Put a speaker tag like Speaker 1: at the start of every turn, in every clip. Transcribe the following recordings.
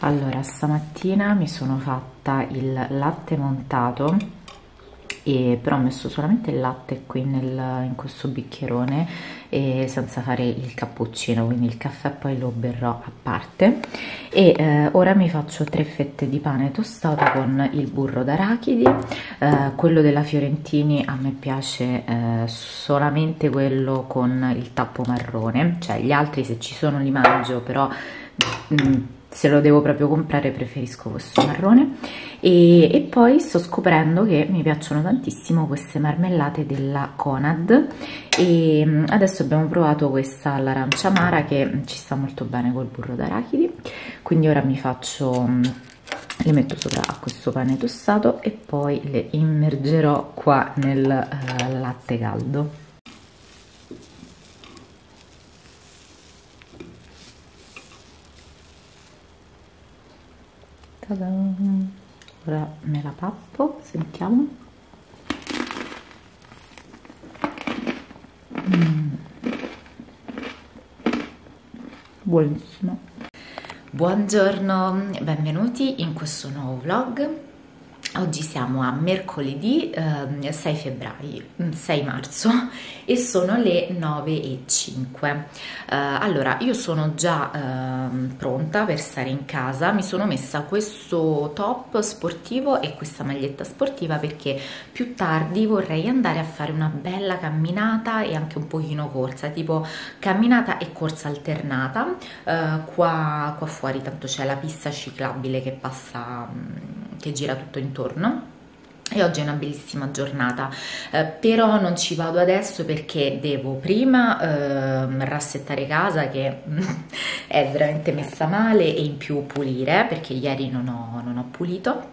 Speaker 1: allora stamattina mi sono fatta il latte montato e però ho messo solamente il latte qui nel, in questo bicchierone e senza fare il cappuccino quindi il caffè poi lo berrò a parte. E eh, ora mi faccio tre fette di pane tostato con il burro d'arachidi eh, quello della Fiorentini a me piace eh, solamente quello con il tappo marrone cioè gli altri se ci sono li mangio però mh, mm, se lo devo proprio comprare preferisco questo marrone. E, e, poi sto scoprendo che mi piacciono tantissimo queste marmellate della Conad. E mm, adesso abbiamo provato questa all'arancia amara che ci sta molto bene col burro d'arachidi. Quindi ora mi faccio mm, le metto sopra a questo pane tostato e poi le immergerò qua nel uh, latte caldo ora me la pappo sentiamo. Mm. buonissimo. Buongiorno benvenuti in questo nuovo vlog Oggi siamo a mercoledì eh, 6 febbraio, 6 mm, marzo e sono le 9 e 5. Eh, allora, io sono già eh, pronta per stare in casa, mi sono messa questo top sportivo e questa maglietta sportiva perché più tardi vorrei andare a fare una bella camminata e anche un pochino corsa, tipo camminata e corsa alternata. Eh, qua, qua fuori tanto c'è la pista ciclabile che passa... Mm, che gira tutto intorno. E oggi è una bellissima giornata, eh, però non ci vado adesso perché devo prima eh, rassettare casa che è veramente messa male e in più pulire perché ieri non ho, non ho pulito.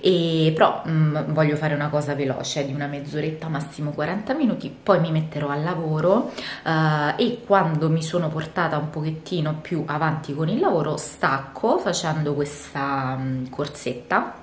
Speaker 1: E però mh, mm, voglio fare una cosa veloce di una mezz'oretta massimo 40 minuti poi mi metterò al lavoro uh, e quando mi sono portata un pochettino più avanti con il lavoro stacco facendo questa um, corsetta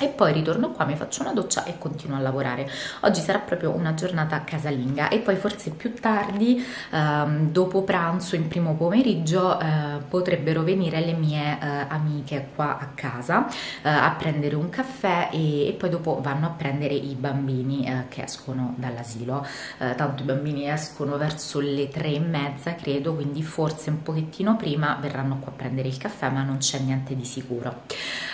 Speaker 1: e poi ritorno qua, mi faccio una doccia e continuo a lavorare. Oggi sarà proprio una giornata casalinga e poi forse più tardi, ehm, dopo pranzo, in primo pomeriggio, eh, potrebbero venire le mie eh, amiche qua a casa eh, a prendere un caffè e, e, poi dopo vanno a prendere i bambini eh, che escono dall'asilo. Eh, tanto i bambini escono verso le tre e mezza, credo, quindi forse un pochettino prima verranno qua a prendere il caffè, ma non c'è niente di sicuro.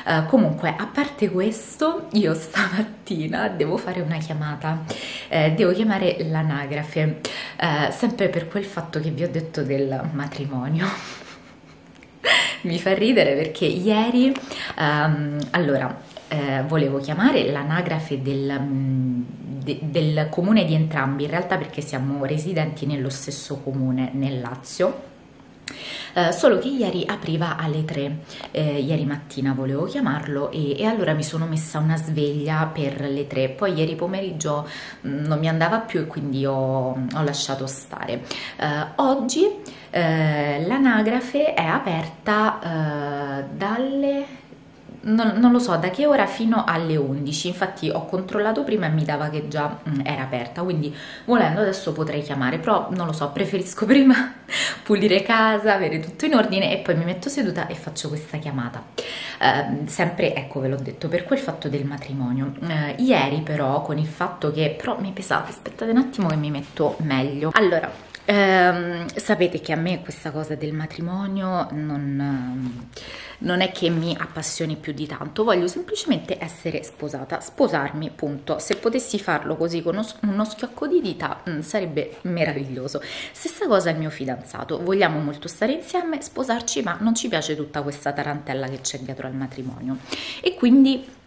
Speaker 1: Eh, comunque, a parte questo, questo io stamattina devo fare una chiamata, eh, devo chiamare l'anagrafe, eh, sempre per quel fatto che vi ho detto del matrimonio. Mi fa ridere perché ieri, um, allora, eh, volevo chiamare l'anagrafe del, mm, de, del comune di entrambi, in realtà perché siamo residenti nello stesso comune, nel Lazio eh, solo che ieri apriva alle 3, eh, ieri mattina volevo chiamarlo e, e, allora mi sono messa una sveglia per le 3, poi ieri pomeriggio mh, mm, non mi andava più e quindi ho, ho lasciato stare. Eh, oggi eh, l'anagrafe è aperta eh, dalle non, non, lo so da che ora fino alle 11 infatti ho controllato prima e mi dava che già mm, era aperta quindi volendo adesso potrei chiamare però non lo so preferisco prima pulire casa avere tutto in ordine e poi mi metto seduta e faccio questa chiamata. Eh, sempre ecco ve l'ho detto per quel fatto del matrimonio. Eh, ieri però con il fatto che però mi pesate aspettate un attimo che mi metto meglio. Allora ehm, sapete che a me questa cosa del matrimonio non non è che mi appassioni più di tanto, voglio semplicemente essere sposata, sposarmi, punto. Se potessi farlo così con uno schiocco di dita mh, mm, sarebbe meraviglioso. Stessa cosa il mio fidanzato, vogliamo molto stare insieme, sposarci, ma non ci piace tutta questa tarantella che c'è dietro al matrimonio. E quindi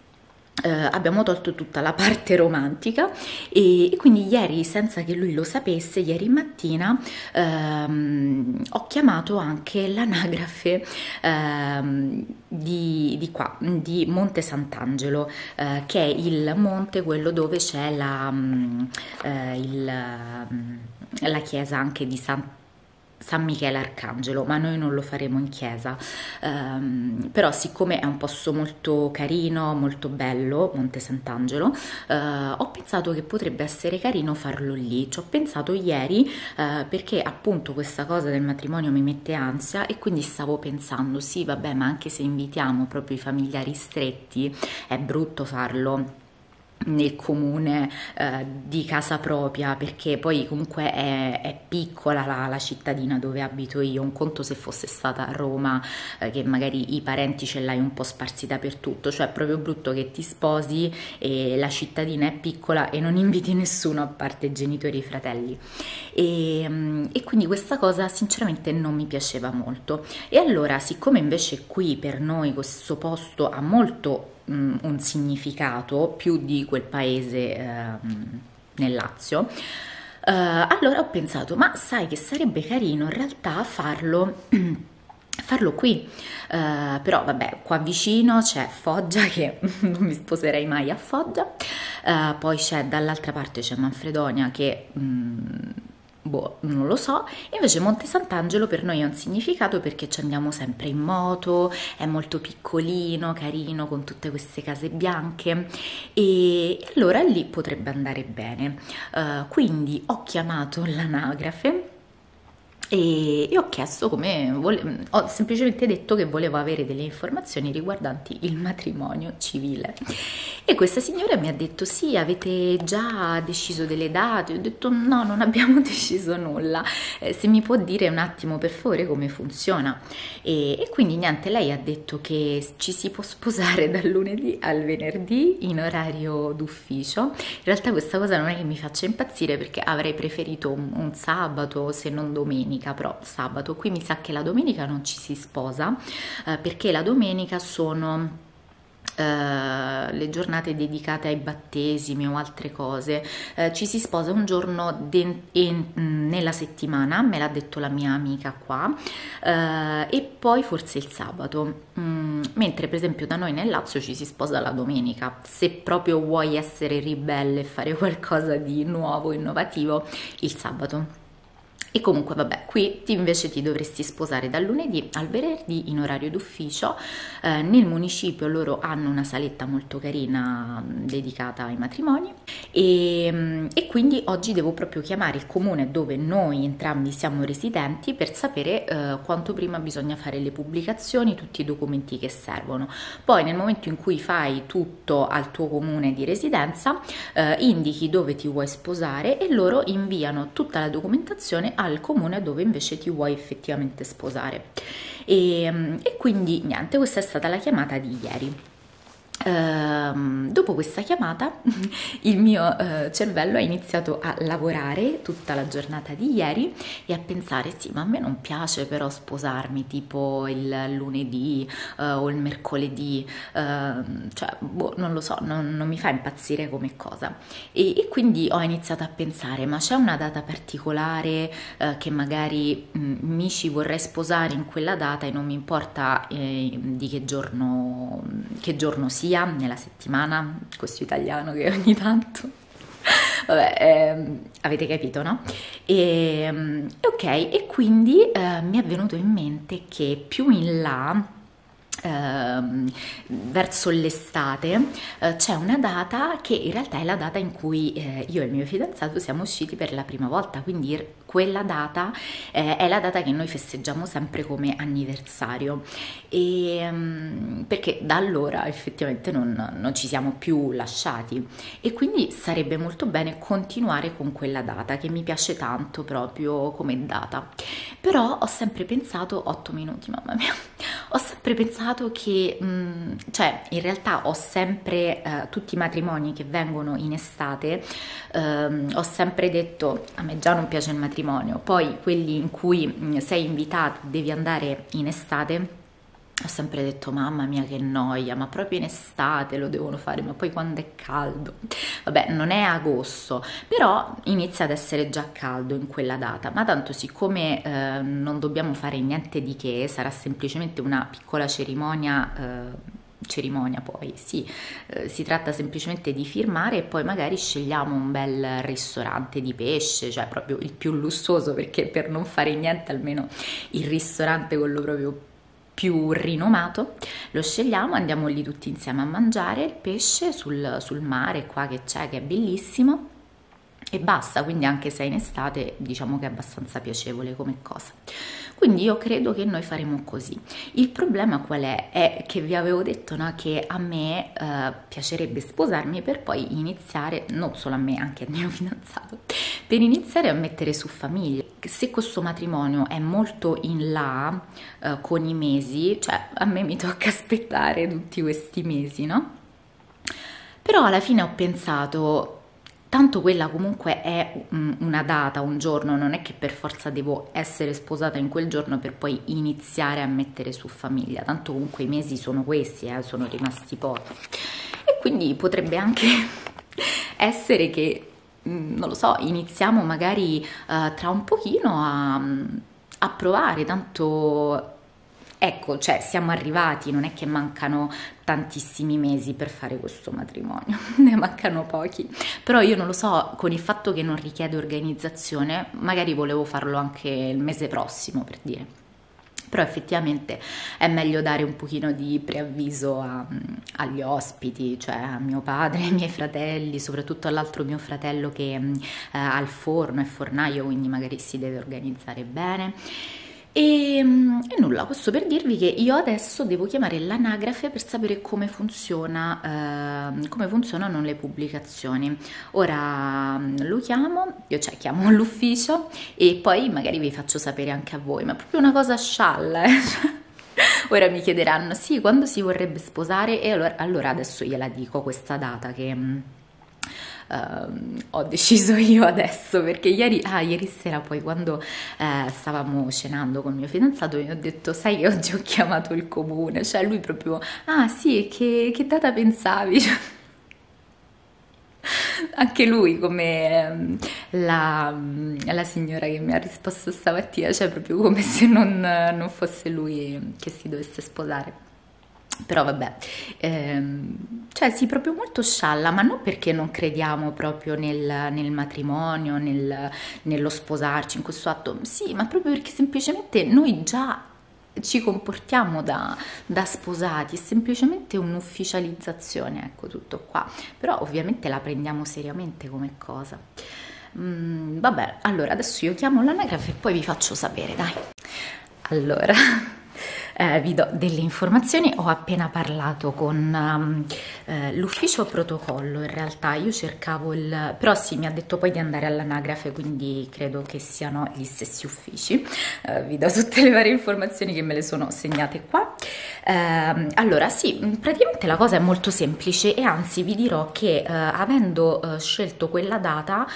Speaker 1: eh, abbiamo tolto tutta la parte romantica e, e, quindi ieri senza che lui lo sapesse ieri mattina ehm, ho chiamato anche l'anagrafe ehm, di, di, qua di Monte Sant'Angelo eh, che è il monte quello dove c'è la, mm, eh, il, mm, la chiesa anche di Sant'Angelo San Michele Arcangelo, ma noi non lo faremo in chiesa. Um, però siccome è un posto molto carino, molto bello, Monte Sant'Angelo, uh, ho pensato che potrebbe essere carino farlo lì. Ci ho pensato ieri uh, perché appunto questa cosa del matrimonio mi mette ansia e quindi stavo pensando, sì vabbè, ma anche se invitiamo proprio i familiari stretti, è brutto farlo nel comune eh, di casa propria perché poi comunque è, è piccola la, la, cittadina dove abito io. Un conto se fosse stata a Roma eh, che magari i parenti ce l'hai un po' sparsi dappertutto cioè è proprio brutto che ti sposi e la cittadina è piccola e non inviti nessuno a parte genitori e fratelli. E, mm, e quindi questa cosa sinceramente non mi piaceva molto. E allora siccome invece qui per noi questo posto ha molto mh, un significato più di quel paese eh, nel Lazio. Uh, allora ho pensato, ma sai che sarebbe carino in realtà farlo, farlo qui, uh, però vabbè, qua vicino c'è Foggia che non mi sposerei mai a Foggia, uh, poi c'è dall'altra parte c'è Manfredonia che... Mh, Boh, non lo so. Invece Monte Sant'Angelo per noi ha un significato perché ci andiamo sempre in moto, è molto piccolino, carino, con tutte queste case bianche e allora lì potrebbe andare bene. Uh, quindi ho chiamato l'anagrafe e, e ho chiesto come vole- ho semplicemente detto che volevo avere delle informazioni riguardanti il matrimonio civile. E questa signora mi ha detto sì avete già deciso delle date? Ho detto no non abbiamo deciso nulla. Eh, se mi può dire un attimo per favore come funziona? E, e quindi niente lei ha detto che ci si può sposare dal lunedì al venerdì in orario d'ufficio. In realtà questa cosa non è che mi faccia impazzire perché avrei preferito un, un sabato se non domenica domenica, però sabato. Qui mi sa che la domenica non ci si sposa eh, perché la domenica sono Uh, le giornate dedicate ai battesimi o altre cose, uh, ci si sposa un giorno in, mm, nella settimana, me l'ha detto la mia amica qua, uh, e poi forse il sabato, mm, mentre per esempio da noi nel Lazio ci si sposa la domenica, se proprio vuoi essere ribelle e fare qualcosa di nuovo, innovativo, il sabato. E comunque vabbè, qui invece ti dovresti sposare dal lunedì al venerdì in orario d'ufficio. Eh, nel municipio loro hanno una saletta molto carina dedicata ai matrimoni e, e, quindi oggi devo proprio chiamare il comune dove noi entrambi siamo residenti per sapere eh, quanto prima bisogna fare le pubblicazioni, tutti i documenti che servono. Poi nel momento in cui fai tutto al tuo comune di residenza, eh, indichi dove ti vuoi sposare e loro inviano tutta la documentazione al comune dove invece ti vuoi effettivamente sposare. E, e quindi niente, questa è stata la chiamata di ieri. Uh, dopo questa chiamata il mio uh, cervello ha iniziato a lavorare tutta la giornata di ieri e a pensare sì ma a me non piace però sposarmi tipo il lunedì uh, o il mercoledì. Ehm, cioè boh, non lo so non, non, mi fa impazzire come cosa. E, e, quindi ho iniziato a pensare ma c'è una data particolare eh, che magari mh, mm, mi ci vorrei sposare in quella data e non mi importa eh, di che giorno, che giorno sia sia nella settimana, questo italiano che ogni tanto... Vabbè, ehm, avete capito, no? E, ehm, ok, e quindi eh, mi è venuto in mente che più in là Uh, verso l'estate uh, c'è una data che in realtà è la data in cui uh, io e il mio fidanzato siamo usciti per la prima volta, quindi quella data eh, è la data che noi festeggiamo sempre come anniversario. E, um, perché da allora effettivamente non, non, ci siamo più lasciati. E quindi sarebbe molto bene continuare con quella data che mi piace tanto proprio come data. Però ho sempre pensato 8 minuti mamma mia ho sempre pensato che um, cioè in realtà ho sempre uh, tutti i matrimoni che vengono in estate um, ho sempre detto a me già non piace il matrimonio matrimonio, poi quelli in cui mm, sei invitato, devi andare in estate, ho sempre detto mamma mia che noia, ma proprio in estate lo devono fare, ma poi quando è caldo. Vabbè, non è agosto, però inizia ad essere già caldo in quella data, ma tanto siccome eh, non dobbiamo fare niente di che, sarà semplicemente una piccola cerimonia eh, cerimonia poi, sì, eh, si tratta semplicemente di firmare e poi magari scegliamo un bel ristorante di pesce, cioè proprio il più lussuoso perché per non fare niente almeno il ristorante quello proprio più rinomato, lo scegliamo, andiamo lì tutti insieme a mangiare il pesce sul, sul mare qua che c'è che è bellissimo e basta, quindi anche se è in estate diciamo che è abbastanza piacevole come cosa. Quindi io credo che noi faremo così. Il problema qual è? È che vi avevo detto no, che a me eh, piacerebbe sposarmi per poi iniziare, non solo a me, anche al mio fidanzato, per iniziare a mettere su famiglia. Se questo matrimonio è molto in là eh, con i mesi, cioè a me mi tocca aspettare tutti questi mesi, no? Però alla fine ho pensato, tanto quella comunque è una data, un giorno, non è che per forza devo essere sposata in quel giorno per poi iniziare a mettere su famiglia, tanto comunque i mesi sono questi, eh, sono rimasti pochi. E quindi potrebbe anche essere che, mm, non lo so, iniziamo magari uh, tra un pochino a, a provare, tanto Ecco, cioè siamo arrivati, non è che mancano tantissimi mesi per fare questo matrimonio, ne mancano pochi, però io non lo so, con il fatto che non richiede organizzazione, magari volevo farlo anche il mese prossimo per dire però effettivamente è meglio dare un pochino di preavviso a, agli ospiti, cioè a mio padre, ai miei fratelli, soprattutto all'altro mio fratello che eh, ha il forno, è fornaio, quindi magari si deve organizzare bene. E, mm, e, nulla, questo per dirvi che io adesso devo chiamare l'anagrafe per sapere come, funziona, eh, come funzionano le pubblicazioni. Ora mm, lo chiamo, io cioè chiamo l'ufficio e poi magari vi faccio sapere anche a voi, ma è proprio una cosa scialla. Eh? Ora mi chiederanno, sì, quando si vorrebbe sposare? E allora, allora adesso gliela dico questa data che uh, ho deciso io adesso perché ieri, ah, ieri sera poi quando uh, stavamo cenando con mio fidanzato mi ho detto sai che oggi ho chiamato il comune cioè lui proprio ah sì che, che data pensavi? Anche lui come um, la, la, signora che mi ha risposto stamattina cioè proprio come se non, non fosse lui che si dovesse sposare però vabbè, ehm, cioè sì, proprio molto scialla, ma non perché non crediamo proprio nel, nel matrimonio, nel, nello sposarci, in questo atto, sì, ma proprio perché semplicemente noi già ci comportiamo da, da, sposati, è semplicemente un'ufficializzazione, ecco tutto qua, però ovviamente la prendiamo seriamente come cosa. Mm, vabbè, allora adesso io chiamo l'anagrafe e poi vi faccio sapere, dai. Allora eh, vi do delle informazioni. Ho appena parlato con um, eh, l'ufficio protocollo, in realtà io cercavo il... però sì, mi ha detto poi di andare all'anagrafe, quindi credo che siano gli stessi uffici. Eh, vi do tutte le varie informazioni che me le sono segnate qua. Eh, allora sì, praticamente la cosa è molto semplice e anzi vi dirò che eh, avendo eh, scelto quella data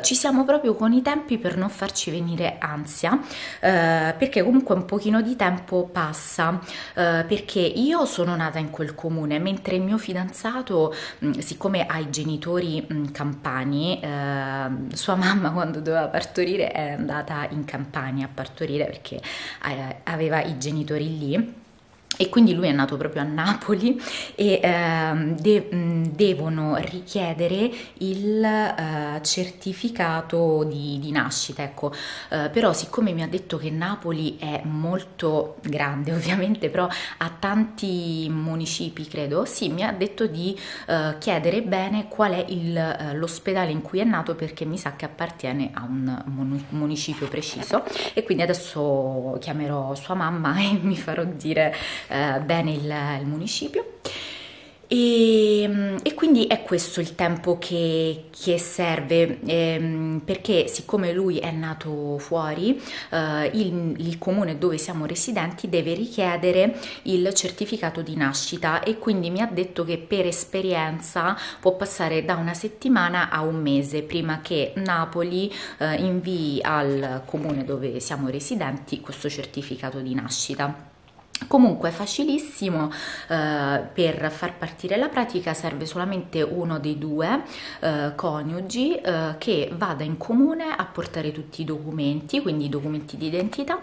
Speaker 1: ci siamo proprio con i tempi per non farci venire ansia, perché comunque un pochino di tempo passa eh, perché io sono nata in quel comune mentre il mio fidanzato mh, mm, siccome ha i genitori mh, mm, campani eh, sua mamma quando doveva partorire è andata in campagna a partorire perché eh, aveva i genitori lì e quindi lui è nato proprio a Napoli e eh, de- devono richiedere il eh, certificato di, di, nascita, ecco, eh, però siccome mi ha detto che Napoli è molto grande ovviamente, però ha tanti municipi credo, sì, mi ha detto di eh, chiedere bene qual è il, eh, l'ospedale in cui è nato perché mi sa che appartiene a un municipio preciso. E quindi adesso chiamerò sua mamma e mi farò dire eh, bene il, il municipio. E, e, quindi è questo il tempo che, che serve ehm, perché siccome lui è nato fuori eh, il, il, comune dove siamo residenti deve richiedere il certificato di nascita e quindi mi ha detto che per esperienza può passare da una settimana a un mese prima che Napoli eh, invii al comune dove siamo residenti questo certificato di nascita Comunque è facilissimo, eh, per far partire la pratica serve solamente uno dei due eh, coniugi eh, che vada in comune a portare tutti i documenti, quindi i documenti di identità,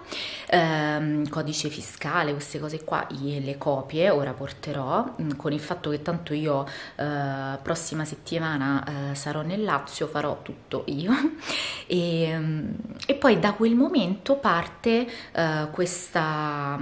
Speaker 1: ehm, codice fiscale, queste cose qua, le copie ora porterò, mm, con il fatto che tanto io eh, prossima settimana eh, sarò nel Lazio, farò tutto io. E, mm, e poi da quel momento parte eh, questa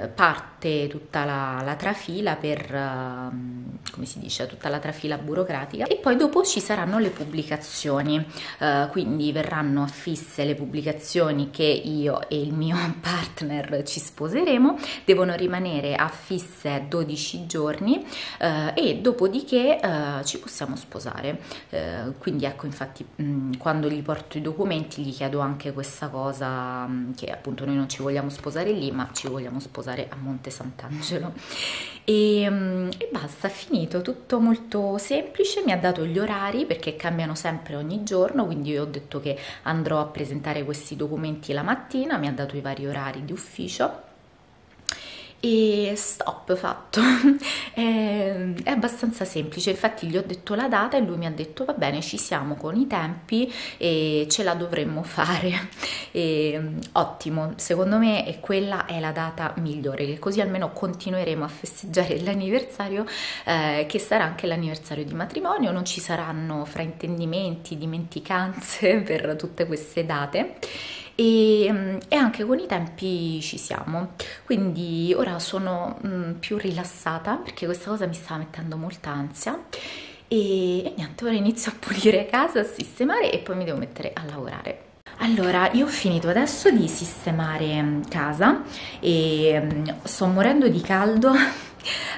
Speaker 1: mm, parte tutta la, la trafila per, uh, come si dice, tutta la trafila burocratica. E poi dopo ci saranno le pubblicazioni, uh, quindi verranno affisse le pubblicazioni che io e il mio partner ci sposeremo, devono rimanere affisse 12 giorni uh, e dopodiché ci possiamo sposare. quindi ecco, infatti mh, quando gli porto i documenti gli chiedo anche questa cosa mh, che appunto noi non ci vogliamo sposare lì, ma ci vogliamo sposare a Monte Sant'Angelo. E, mm, e basta, finito, tutto molto semplice, mi ha dato gli orari perché cambiano sempre ogni giorno, quindi io ho detto che andrò a presentare questi documenti la mattina, mi ha dato i vari orari di ufficio e stop fatto. È, è, abbastanza semplice. Infatti gli ho detto la data e lui mi ha detto va bene ci siamo con i tempi e ce la dovremmo fare. E, ottimo. Secondo me quella è la data migliore che così almeno continueremo a festeggiare l'anniversario eh, che sarà anche l'anniversario di matrimonio. Non ci saranno fraintendimenti dimenticanze per tutte queste date e, mm, e, anche con i tempi ci siamo. Quindi ora sono mh, mm, più rilassata perché questa cosa mi sta mettendo molta ansia. E, e niente, ora inizio a pulire casa, a sistemare e poi mi devo mettere a lavorare. Allora, io ho finito adesso di sistemare mm, casa e sto morendo di caldo.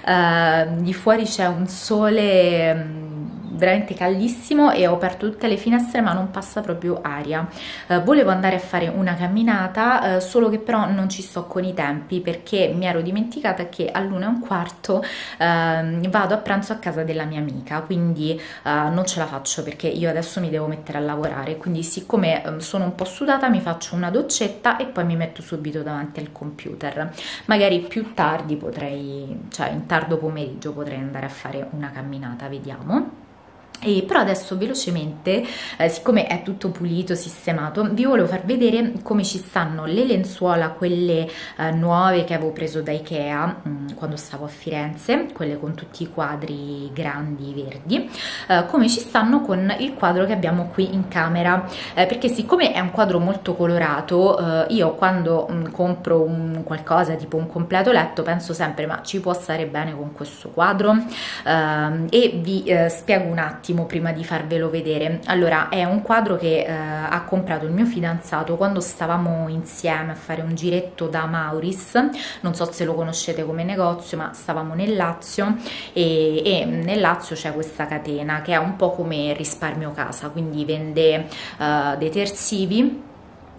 Speaker 1: Uh, di fuori c'è un sole veramente caldissimo e ho aperto tutte le finestre ma non passa proprio aria. Eh, volevo andare a fare una camminata, eh, solo che però non ci sto con i tempi perché mi ero dimenticata che all'una e un quarto eh, vado a pranzo a casa della mia amica, quindi eh, non ce la faccio perché io adesso mi devo mettere a lavorare, quindi siccome ehm, sono un po' sudata mi faccio una doccetta e poi mi metto subito davanti al computer. Magari più tardi potrei, cioè in tardo pomeriggio potrei andare a fare una camminata, vediamo. E però adesso velocemente, eh, siccome è tutto pulito, sistemato, vi volevo far vedere come ci stanno le lenzuola, quelle eh, nuove che avevo preso da Ikea mh, mm, quando stavo a Firenze, quelle con tutti i quadri grandi verdi, eh, come ci stanno con il quadro che abbiamo qui in camera, eh, perché siccome è un quadro molto colorato, eh, io quando mh, mm, compro un qualcosa tipo un completo letto penso sempre ma ci può stare bene con questo quadro? Ehm, e vi eh, spiego un attimo attimo prima di farvelo vedere. Allora, è un quadro che eh, ha comprato il mio fidanzato quando stavamo insieme a fare un giretto da Mauris, non so se lo conoscete come negozio, ma stavamo nel Lazio e, e nel Lazio c'è questa catena che è un po' come risparmio casa, quindi vende eh, detersivi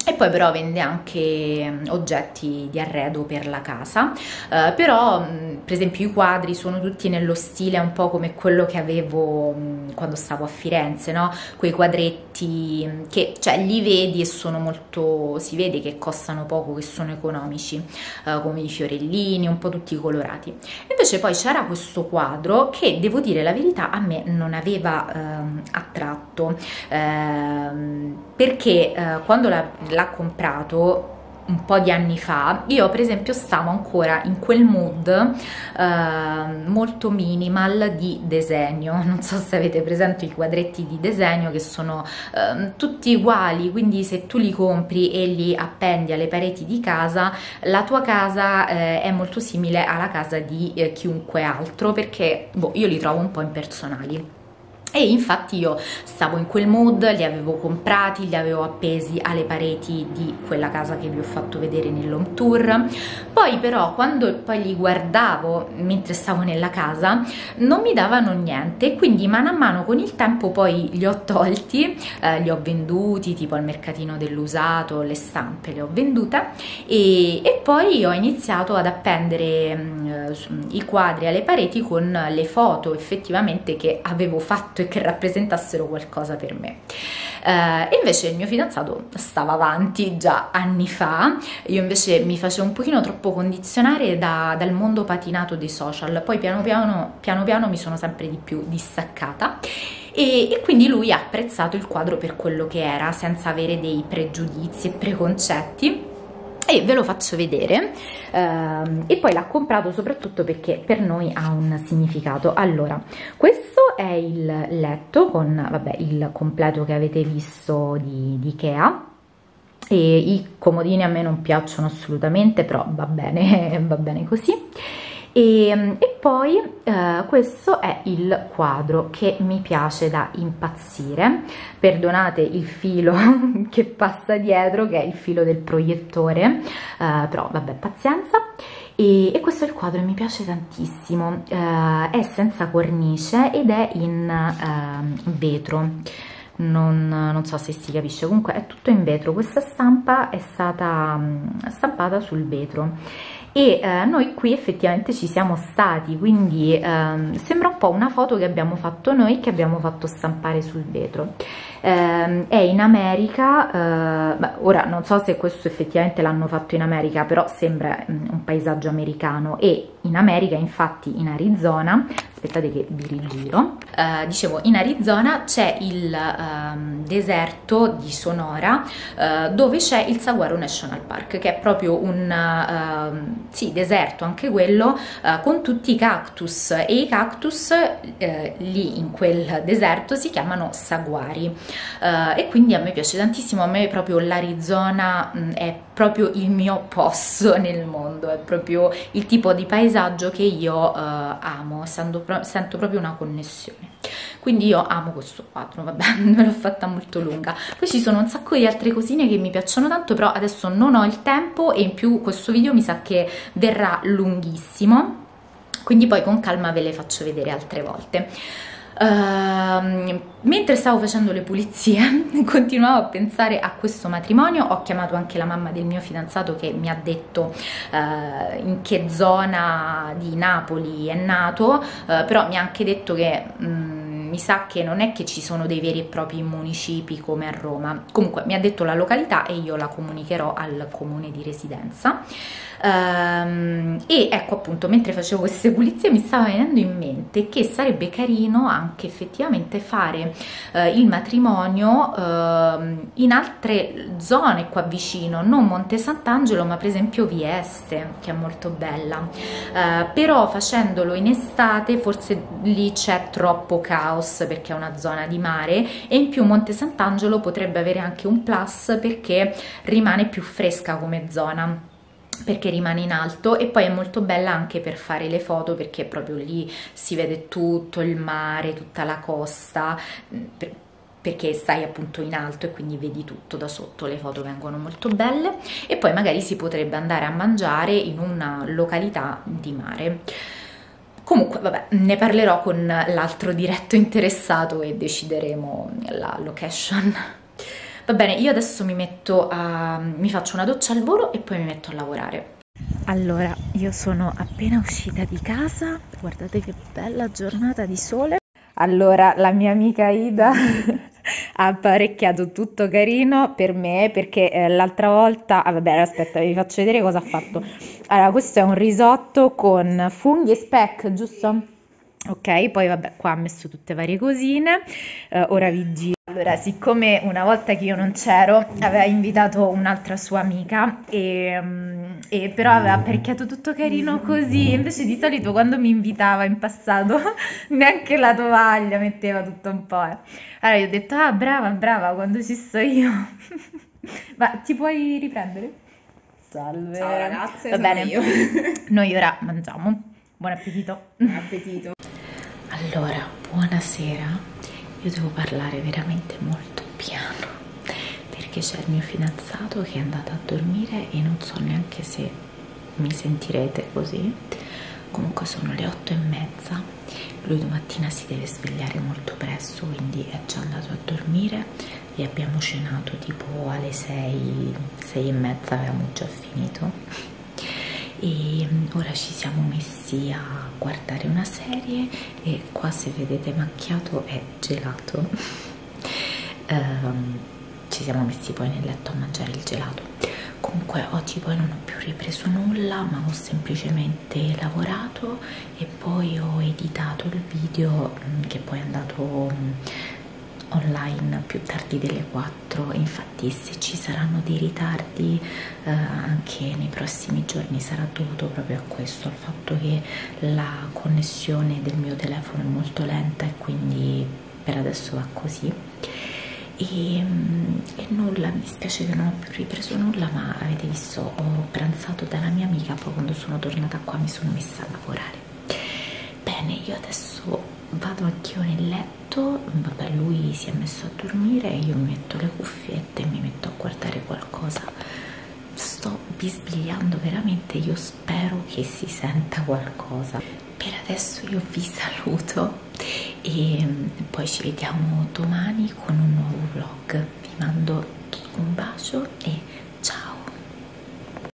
Speaker 1: e poi però vende anche mm, oggetti di arredo per la casa, uh, però mm, per esempio i quadri sono tutti nello stile un po' come quello che avevo um, quando stavo a Firenze, no? quei quadretti che cioè li vedi e sono molto, si vede che costano poco, che sono economici, uh, come i fiorellini, un po' tutti colorati. Invece poi c'era questo quadro che devo dire la verità a me non aveva uh, attratto, uh, perché quando la l'ha comprato un po' di anni fa, io per esempio stavo ancora in quel mood eh, molto minimal di disegno, non so se avete presente i quadretti di disegno che sono eh, tutti uguali, quindi se tu li compri e li appendi alle pareti di casa, la tua casa eh, è molto simile alla casa di eh, chiunque altro perché boh, io li trovo un po' impersonali. E infatti io stavo in quel mood, li avevo comprati, li avevo appesi alle pareti di quella casa che vi ho fatto vedere nell'home tour. Poi però quando poi li guardavo mentre stavo nella casa non mi davano niente, quindi mano a mano con il tempo poi li ho tolti, eh, li ho venduti tipo al mercatino dell'usato, le stampe le ho vendute e, e poi ho iniziato ad appendere mm, i quadri alle pareti con le foto effettivamente che avevo fatto e che rappresentassero qualcosa per me. eh, invece il mio fidanzato stava avanti già anni fa, io invece mi facevo un pochino troppo condizionare da, dal mondo patinato dei social, poi piano piano, piano piano mi sono sempre di più distaccata e, e, quindi lui ha apprezzato il quadro per quello che era, senza avere dei pregiudizi e preconcetti e ve lo faccio vedere uh, e poi l'ha comprato soprattutto perché per noi ha un significato. Allora questo è il letto con vabbè il completo che avete visto di, di Ikea. E i comodini a me non piacciono assolutamente però va bene va bene così e, e poi eh, questo è il quadro che mi piace da impazzire. Perdonate il filo che passa dietro che è il filo del proiettore eh, però vabbè pazienza. E, e, questo è il quadro mi piace tantissimo. Eh, è senza cornice ed è in ehm, vetro. Non, non, so se si capisce. Comunque è tutto in vetro. Questa stampa è stata mm, stampata sul vetro e eh, noi qui effettivamente ci siamo stati quindi eh, sembra un po' una foto che abbiamo fatto noi che abbiamo fatto stampare sul vetro eh, è in America, eh, ora non so se questo effettivamente l'hanno fatto in America, però sembra mm, un paesaggio americano. E in America, infatti in Arizona, aspettate che vi rigiro, eh, dicevo in Arizona c'è il um, deserto di Sonora uh, dove c'è il Saguaro National Park che è proprio un uh, sì, deserto anche quello uh, con tutti i cactus. E i cactus lì in quel deserto si chiamano saguari e quindi a me piace tantissimo, a me proprio l'Arizona mm, è proprio il mio posto nel mondo, è proprio il tipo di paesaggio che io amo, sento, sento proprio una connessione. Quindi io amo questo quadro vabbè me l'ho fatta molto lunga. Poi ci sono un sacco di altre cosine che mi piacciono tanto però adesso non ho il tempo e in più questo video mi sa che verrà lunghissimo. Quindi poi con calma ve le faccio vedere altre volte Uh, mentre stavo facendo le pulizie continuavo a pensare a questo matrimonio ho chiamato anche la mamma del mio fidanzato che mi ha detto uh, in che zona di Napoli è nato uh, però mi ha anche detto che um, mi sa che non è che ci sono dei veri e propri municipi come a Roma. Comunque mi ha detto la località e io la comunicherò al comune di residenza. Um, e ecco appunto, mentre facevo queste pulizie mi stava venendo in mente che sarebbe carino anche effettivamente fare uh, il matrimonio uh, in altre zone qua vicino, non Monte Sant'Angelo, ma per esempio Vieste, che è molto bella. Uh, però facendolo in estate forse lì c'è troppo caos perché è una zona di mare e in più Monte Sant'Angelo potrebbe avere anche un plus perché rimane più fresca come zona perché rimane in alto e poi è molto bella anche per fare le foto perché proprio lì si vede tutto il mare, tutta la costa perché stai appunto in alto e quindi vedi tutto da sotto, le foto vengono molto belle e poi magari si potrebbe andare a mangiare in una località di mare. Comunque, vabbè, ne parlerò con l'altro diretto interessato e decideremo la location. Va bene, io adesso mi metto a... mi faccio una doccia al volo e poi mi metto a lavorare. Allora, io sono appena uscita di casa, guardate che bella giornata di sole. Allora, la mia amica Ida ha apparecchiato tutto carino per me perché eh, l'altra volta, ah, vabbè aspetta vi faccio vedere cosa ha fatto. Allora questo è un risotto con funghi e speck, giusto? Ok, poi vabbè, qua ha messo tutte varie cosine, uh, ora vi giro. Allora, siccome una volta che io non c'ero, aveva invitato un'altra sua amica, e, um, e, però aveva apparecchiato tutto carino così, invece di solito quando mi invitava in passato, neanche la tovaglia metteva tutto un po'. Eh. Allora io ho detto, ah brava, brava, quando ci sto io. Ma ti puoi riprendere?
Speaker 2: Salve. Ciao ragazze,
Speaker 1: Va bene, io. noi ora mangiamo. Buon appetito.
Speaker 2: Buon appetito.
Speaker 1: Allora, buonasera. Io devo parlare veramente molto piano perché c'è il mio fidanzato che è andato a dormire e non so neanche se mi sentirete così. Comunque sono le otto e mezza. Lui domattina si deve svegliare molto presto, quindi è già andato a dormire e abbiamo cenato tipo alle sei, sei e mezza, avevamo già finito e mm, ora ci siamo messi a guardare una serie e qua se vedete macchiato è gelato. Ehm, ci siamo messi poi nel letto a mangiare il gelato. Comunque oggi poi non ho più ripreso nulla ma ho semplicemente lavorato e poi ho editato il video mm, che poi è andato mm, online più tardi delle 4 infatti se ci saranno dei ritardi eh, anche nei prossimi giorni sarà dovuto proprio a questo al fatto che la connessione del mio telefono è molto lenta e quindi per adesso va così. E, e nulla, mi spiace che non ho più ripreso nulla ma avete visto ho pranzato dalla mia amica poi quando sono tornata qua mi sono messa a lavorare. Bene io adesso vado anch'io nel letto vabbè lui si è messo a dormire io mi metto le cuffiette e mi metto a guardare qualcosa. Sto bisbigliando veramente io spero che si senta qualcosa. Per adesso io vi saluto e poi ci vediamo domani con un nuovo vlog. Vi mando un bacio